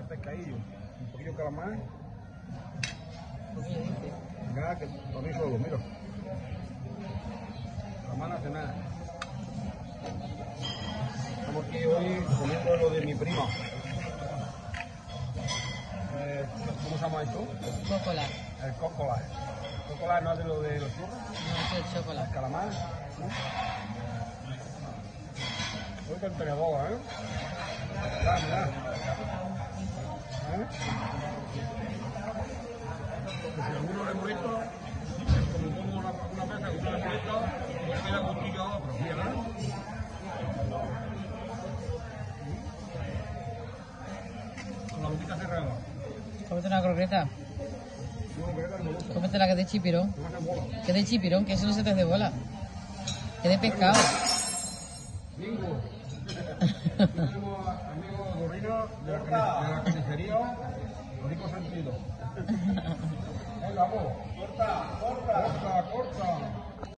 de pescadillo, un poquillo de calamar. Venga, que para mí solo, mira. Calamar no hace nada. Estamos aquí hoy comiendo lo de mi prima. Eh, ¿Cómo se llama esto? Cócola. El cocola. El cocola no es de lo de los churros, No, es el chocolate. el calamar. ¿no? Hoy con tenedor, ¿eh? Mira, mira. Como como una, una mesa con una fiesta, pues queda cuchillo a otro, ¿verdad? Con la boquita cerrada. Cómete una croqueta. Cómete la que es de chipirón. Que es de chipirón, que eso no se te hace bola. Que es de pescado. Bingo. Tenemos amigo Gorrino de la, carni- de la carnicería, rico sentido. Corta. Corta, corta.